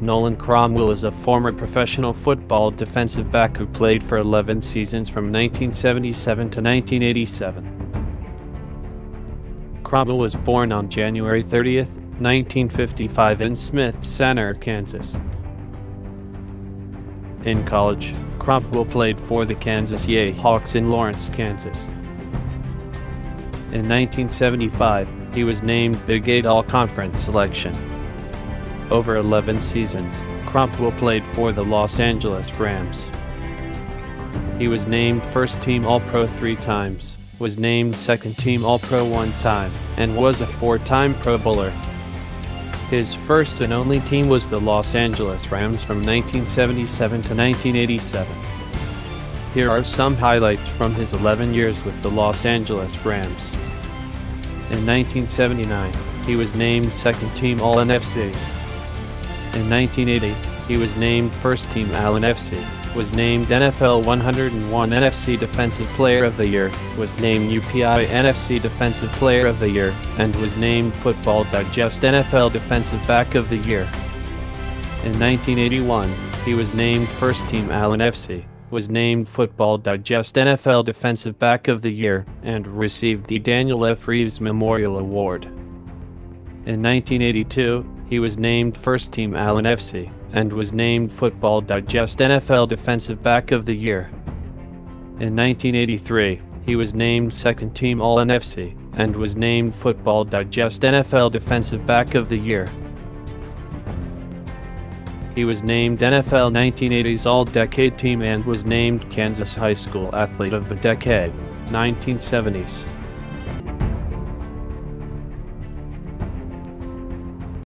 Nolan Cromwell is a former professional football defensive back who played for 11 seasons from 1977 to 1987. Cromwell was born on January 30, 1955 in Smith Center, Kansas. In college, Cromwell played for the Kansas Jayhawks in Lawrence, Kansas. In 1975, he was named Big 8 All-Conference selection. Over 11 seasons, Cromwell played for the Los Angeles Rams. He was named First Team All-Pro three times, was named Second Team All-Pro one time, and was a four-time Pro Bowler. His first and only team was the Los Angeles Rams from 1977 to 1987. Here are some highlights from his 11 years with the Los Angeles Rams. In 1979, he was named second team All NFC. In 1980, he was named first team All NFC, was named NFL 101 NFC Defensive Player of the Year, was named UPI NFC Defensive Player of the Year, and was named Football Digest NFL Defensive Back of the Year. In 1981, he was named First Team All NFC, was named Football Digest NFL Defensive Back of the Year, and received the Daniel F. Reeves Memorial Award. In 1982, he was named First Team All NFC and was named Football Digest NFL Defensive Back of the Year. In 1983, he was named Second Team All NFC and was named Football Digest NFL Defensive Back of the Year. He was named NFL 1980s All Decade Team and was named Kansas High School Athlete of the Decade 1970s.